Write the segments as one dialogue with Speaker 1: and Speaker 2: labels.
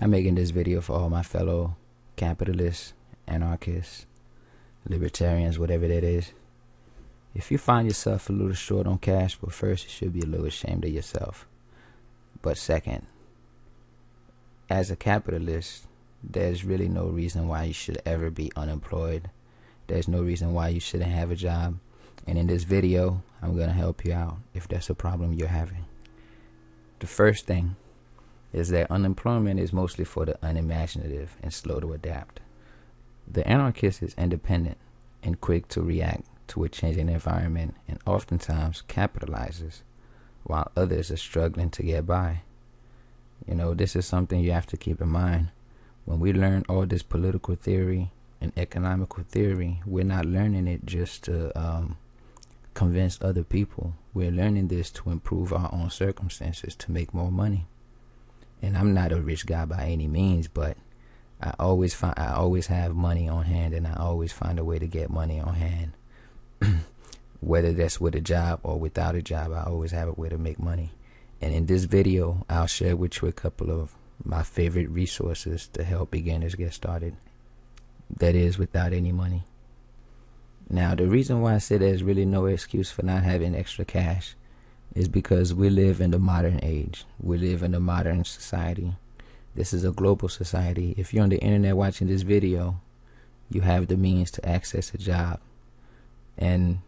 Speaker 1: I'm making this video for all my fellow capitalists, anarchists, libertarians, whatever that is. If you find yourself a little short on cash, well, first, you should be a little ashamed of yourself. But second, as a capitalist, there's really no reason why you should ever be unemployed. There's no reason why you shouldn't have a job. And in this video, I'm going to help you out if that's a problem you're having. The first thing is that unemployment is mostly for the unimaginative and slow to adapt. The anarchist is independent and quick to react to a changing environment and oftentimes capitalizes while others are struggling to get by. You know, this is something you have to keep in mind. When we learn all this political theory and economical theory, we're not learning it just to um, convince other people. We're learning this to improve our own circumstances to make more money. And I'm not a rich guy by any means, but I always find I always have money on hand and I always find a way to get money on hand. Whether that's with a job or without a job, I always have a way to make money. And in this video, I'll share with you a couple of my favorite resources to help beginners get started. That is without any money. Now, the reason why I say there's really no excuse for not having extra cash is because we live in the modern age. We live in a modern society. This is a global society. If you're on the internet watching this video, you have the means to access a job. And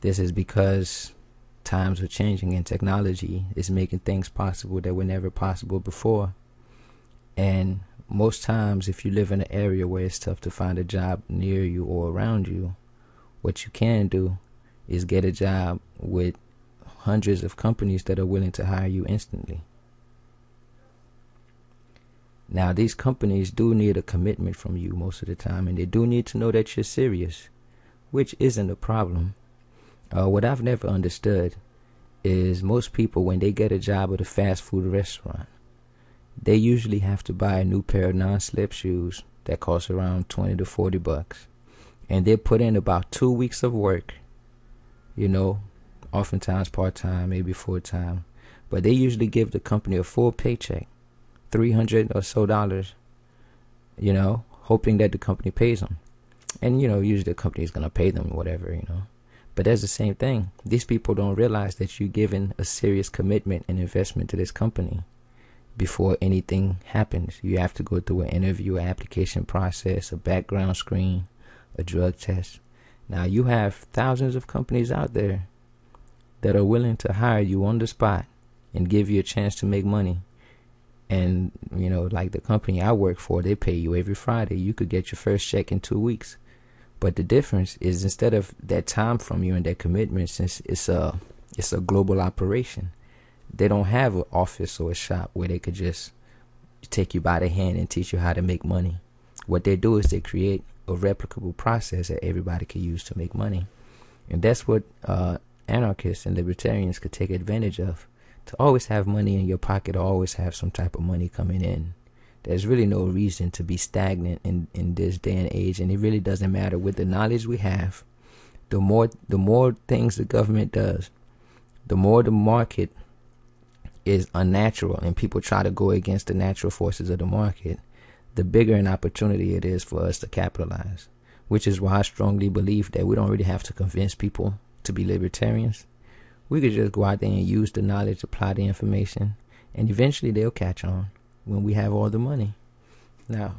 Speaker 1: this is because times are changing and technology is making things possible that were never possible before. And most times, if you live in an area where it's tough to find a job near you or around you, what you can do is get a job with hundreds of companies that are willing to hire you instantly. Now, these companies do need a commitment from you most of the time, and they do need to know that you're serious, which isn't a problem. Uh, what I've never understood is most people, when they get a job at a fast food restaurant, they usually have to buy a new pair of non slip shoes that cost around 20 to 40 bucks and they put in about two weeks of work, you know, oftentimes part time, maybe full time, but they usually give the company a full paycheck, three hundred or so dollars, you know, hoping that the company pays them, and you know, usually the company is gonna pay them whatever, you know. But that's the same thing. These people don't realize that you're giving a serious commitment and investment to this company before anything happens. You have to go through an interview, an application process, a background screen, a drug test. Now you have thousands of companies out there that are willing to hire you on the spot and give you a chance to make money. And you know, like the company I work for, they pay you every Friday. You could get your first check in two weeks. But the difference is instead of that time from you and that commitment, since it's a it's a global operation, they don't have an office or a shop where they could just take you by the hand and teach you how to make money. What they do is they create a replicable process that everybody can use to make money. And that's what uh, anarchists and libertarians could take advantage of. To always have money in your pocket, or always have some type of money coming in. There's really no reason to be stagnant in, in this day and age, and it really doesn't matter with the knowledge we have. The more the more things the government does, the more the market is unnatural, and people try to go against the natural forces of the market the bigger an opportunity it is for us to capitalize. Which is why I strongly believe that we don't really have to convince people to be libertarians. We could just go out there and use the knowledge, apply the information, and eventually they'll catch on when we have all the money. Now,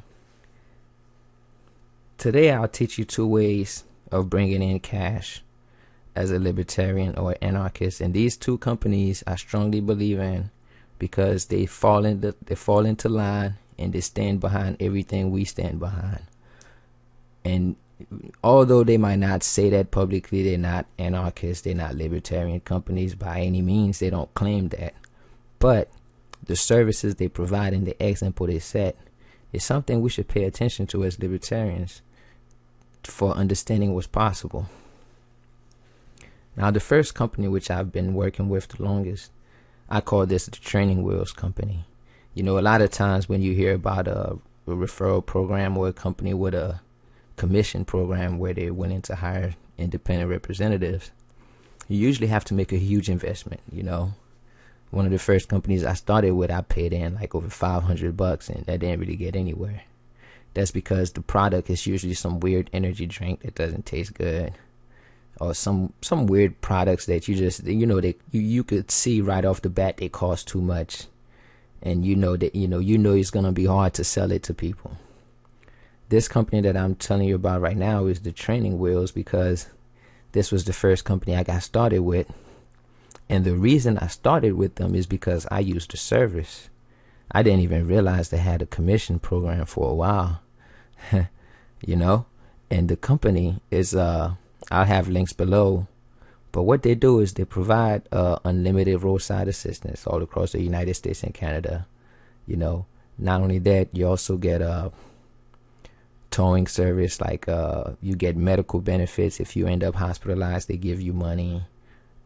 Speaker 1: today I'll teach you two ways of bringing in cash as a libertarian or anarchist, and these two companies I strongly believe in because they fall into they fall into line and they stand behind everything we stand behind. And although they might not say that publicly, they're not anarchists, they're not libertarian companies by any means, they don't claim that. But the services they provide and the example they set is something we should pay attention to as libertarians for understanding what's possible. Now, the first company which I've been working with the longest, I call this the Training Wheels Company you know, a lot of times when you hear about a, a referral program or a company with a commission program where they're willing to hire independent representatives, you usually have to make a huge investment, you know. one of the first companies I started with, I paid in like over 500 bucks and that didn't really get anywhere. That's because the product is usually some weird energy drink that doesn't taste good or some some weird products that you just you know that you, you could see right off the bat they cost too much and you know that you know you know it's going to be hard to sell it to people. This company that I'm telling you about right now is the training wheels because this was the first company I got started with and the reason I started with them is because I used the service. I didn't even realize they had a commission program for a while. you know? And the company is uh I'll have links below. But what they do is they provide uh, unlimited roadside assistance all across the United States and Canada. You know, not only that, you also get a towing service like uh you get medical benefits if you end up hospitalized, they give you money.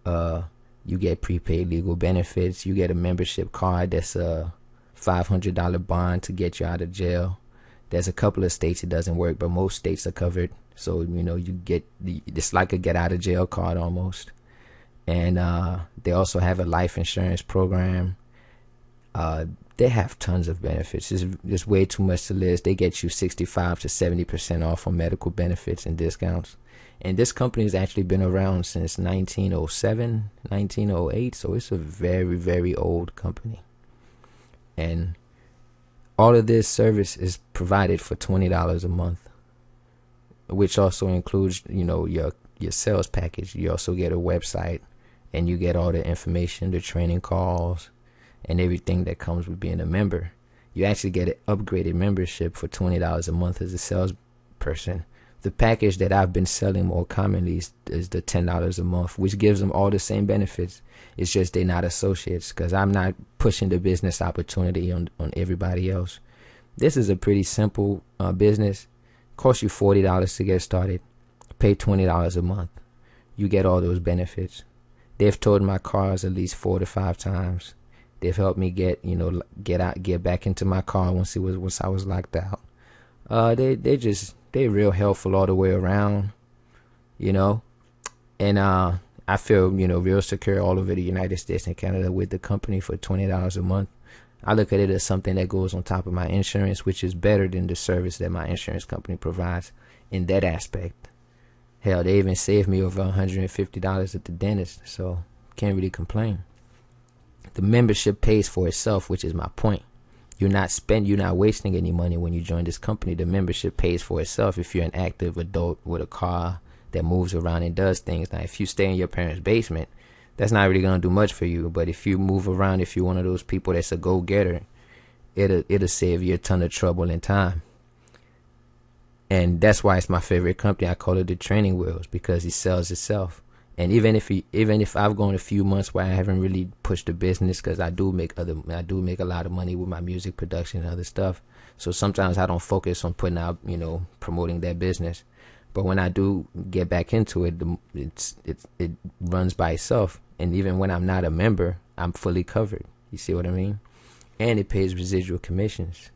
Speaker 1: Uh you get prepaid legal benefits. You get a membership card that's a $500 bond to get you out of jail. There's a couple of states it doesn't work, but most states are covered. So, you know, you get the, it's like a get out of jail card almost. And uh, they also have a life insurance program. Uh, they have tons of benefits. There's, just way too much to list. They get you 65 to 70% off on medical benefits and discounts. And this company has actually been around since 1907, 1908. So it's a very, very old company. And all of this service is provided for $20 a month, which also includes, you know, your, your sales package. You also get a website and you get all the information, the training calls, and everything that comes with being a member. You actually get an upgraded membership for $20 a month as a salesperson the package that I've been selling more commonly is, is the ten dollars a month, which gives them all the same benefits. It's just they're not associates because I'm not pushing the business opportunity on on everybody else. This is a pretty simple uh, business. Cost you forty dollars to get started. Pay twenty dollars a month. You get all those benefits. They've towed my cars at least four to five times. They've helped me get you know get out get back into my car once it was once I was locked out. Uh, they they just they real helpful all the way around, you know. And uh, I feel you know real secure all over the United States and Canada with the company for twenty dollars a month. I look at it as something that goes on top of my insurance, which is better than the service that my insurance company provides in that aspect. Hell, they even saved me over $150 at the dentist, so can't really complain. The membership pays for itself, which is my point. You're not spend you're not wasting any money when you join this company. The membership pays for itself if you're an active adult with a car that moves around and does things. Now if you stay in your parents basement that's not really going to do much for you. But if you move around if you're one of those people that's a go-getter it'll it'll save you a ton of trouble and time. And that's why it's my favorite company. I call it the training wheels because it sells itself and even if he, even if I've gone a few months where I haven't really pushed the business because I do make other I do make a lot of money with my music production and other stuff. So sometimes I don't focus on putting out you know promoting that business. But when I do get back into it, it's it's it runs by itself. And even when I'm not a member, I'm fully covered. You see what I mean? And it pays residual commissions.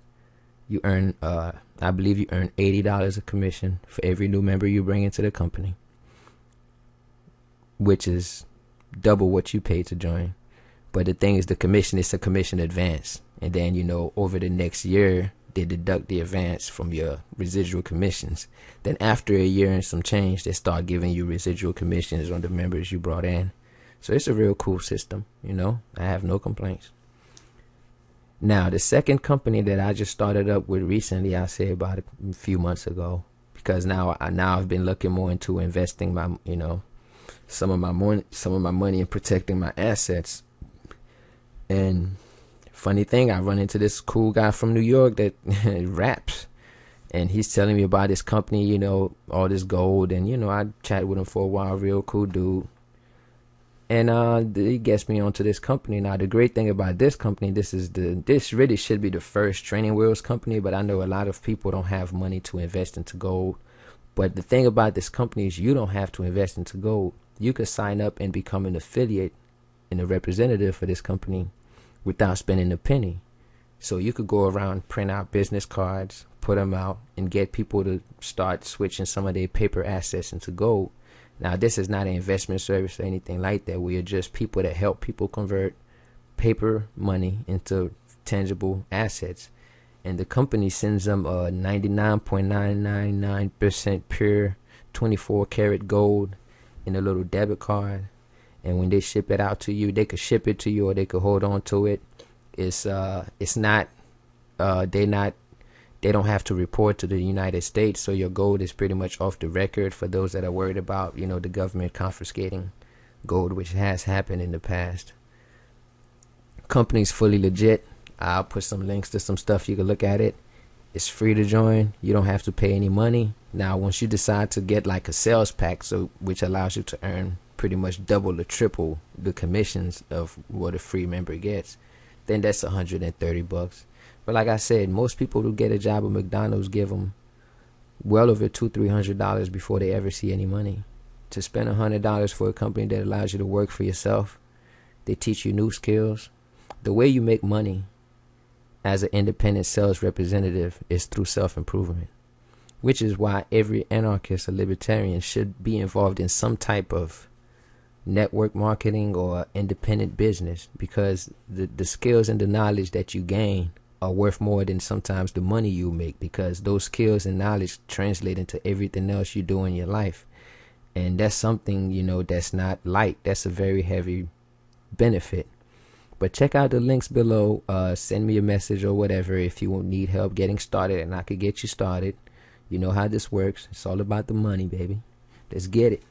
Speaker 1: You earn, uh, I believe you earn eighty dollars a commission for every new member you bring into the company which is double what you paid to join. But the thing is, the commission is a commission advance, and then you know over the next year they deduct the advance from your residual commissions. Then after a year and some change, they start giving you residual commissions on the members you brought in. So it's a real cool system, you know. I have no complaints. Now, the second company that I just started up with recently, I say about a few months ago, because now I now I've been looking more into investing my, you know, some of my money, some of my money in protecting my assets. And funny thing, I run into this cool guy from New York that raps, and he's telling me about his company, you know, all this gold, and you know, I chat with him for a while, real cool dude. And uh, he gets me onto this company. Now, the great thing about this company, this is the this really should be the first training wheels company, but I know a lot of people don't have money to invest into gold. But the thing about this company is you don't have to invest into gold you could sign up and become an affiliate and a representative for this company without spending a penny. So you could go around, print out business cards, put them out, and get people to start switching some of their paper assets into gold. Now, this is not an investment service or anything like that. We are just people that help people convert paper money into tangible assets. And the company sends them a 99.999% pure 24 karat gold in a little debit card. And when they ship it out to you, they could ship it to you or they could hold on to it. It's uh it's not uh they not they don't have to report to the United States, so your gold is pretty much off the record for those that are worried about, you know, the government confiscating gold, which has happened in the past. Company's fully legit. I'll put some links to some stuff you can look at it. It's free to join. You don't have to pay any money. Now, once you decide to get like a sales pack, so which allows you to earn pretty much double or triple the commissions of what a free member gets, then that's 130 bucks. But like I said, most people who get a job at McDonald's give them well over two, three hundred dollars before they ever see any money. To spend a hundred dollars for a company that allows you to work for yourself, they teach you new skills. The way you make money as an independent sales representative is through self improvement, which is why every anarchist or libertarian should be involved in some type of network marketing or independent business because the, the skills and the knowledge that you gain are worth more than sometimes the money you make because those skills and knowledge translate into everything else you do in your life. And that's something, you know, that's not light. That's a very heavy benefit. But check out the links below. Uh, send me a message or whatever if you need help getting started and I could get you started. You know how this works. It's all about the money, baby. Let's get it.